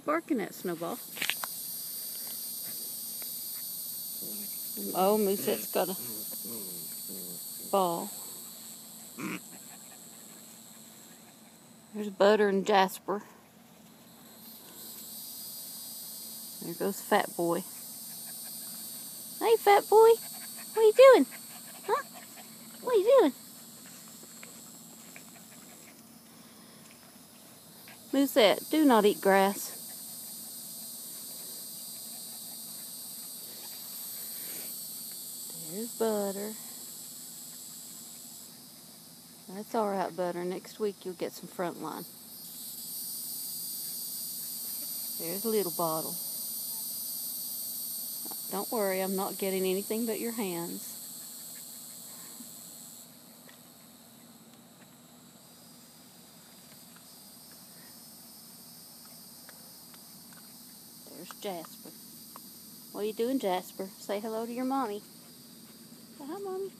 you barking at, Snowball? Oh, Moosette's got a ball. There's Butter and Jasper. There goes Fat Boy. Hey, Fat Boy. What are you doing? Huh? What are you doing? Musette, do not eat grass. Butter. That's alright, Butter. Next week you'll get some Frontline. There's a little bottle. Don't worry, I'm not getting anything but your hands. There's Jasper. What are you doing, Jasper? Say hello to your mommy. Hi, mommy.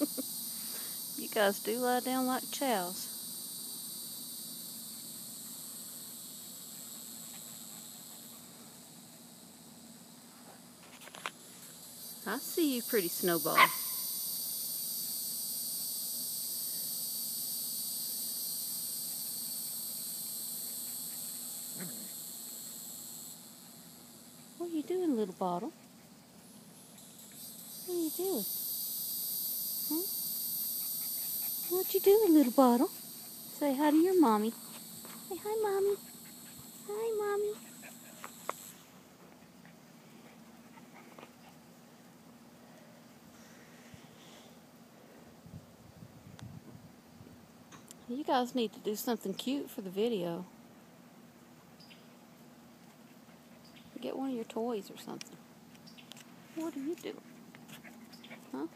you guys do lie down like chows. I see you, pretty snowball. Doing, little bottle? What are you doing? Huh? Hmm? What you doing, little bottle? Say hi to your mommy. Say hi, mommy. Hi, mommy. You guys need to do something cute for the video. Get one of your toys or something. What are you doing? Huh?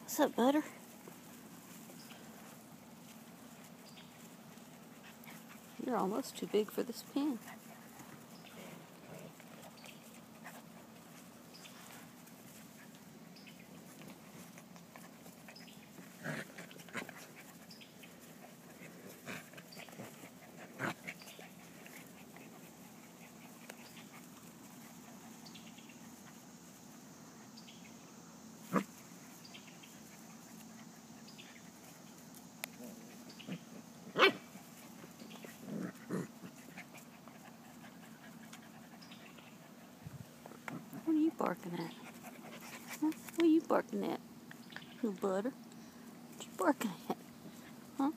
What's up, Butter? You're almost too big for this pen. Barking at? Huh? What are you barking at? You butter? What you barking at? Huh?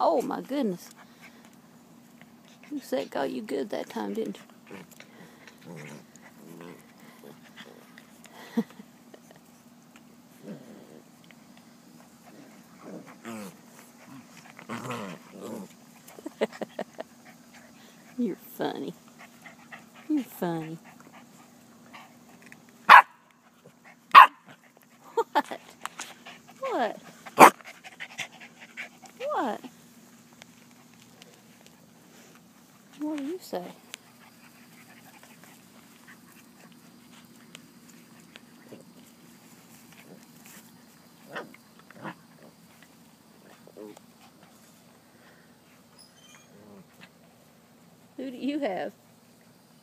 Oh my goodness. Who said got you good that time, didn't you? You're funny. You're funny. What? What? What? What do you say? Who do you have?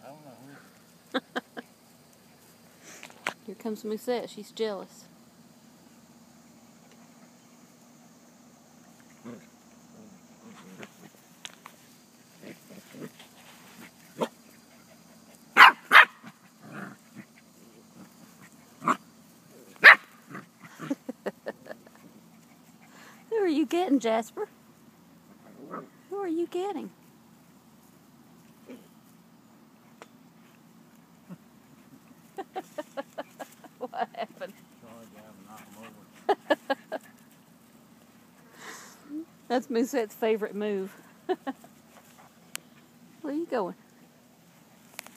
I don't know. Here comes Musette. She's jealous. Who are you getting, Jasper? Who are you getting? That's Moosette's favorite move. Where are you going?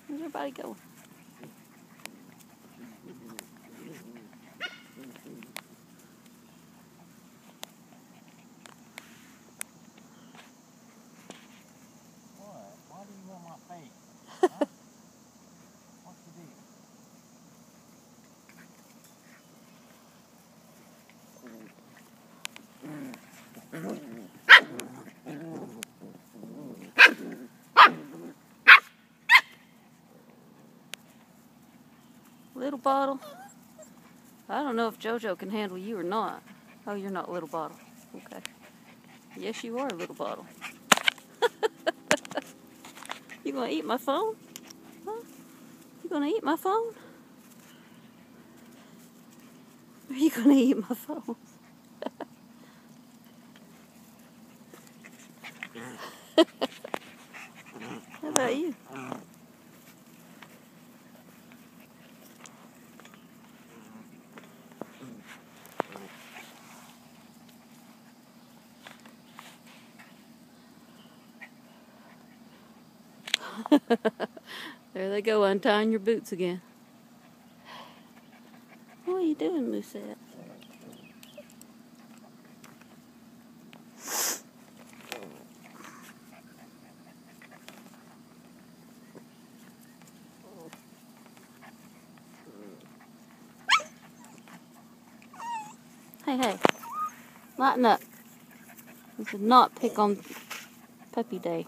Where's everybody going? What? Why do you want my face? Huh? What's the deal? Little bottle. I don't know if JoJo can handle you or not. Oh, you're not little bottle. Okay. Yes, you are a little bottle. you gonna eat my phone? Huh? You gonna eat my phone? Are you gonna eat my phone? How about you? there they go, untying your boots again. What are you doing, Moosehead? Hey, hey, lighten up. We should not pick on Puppy Day.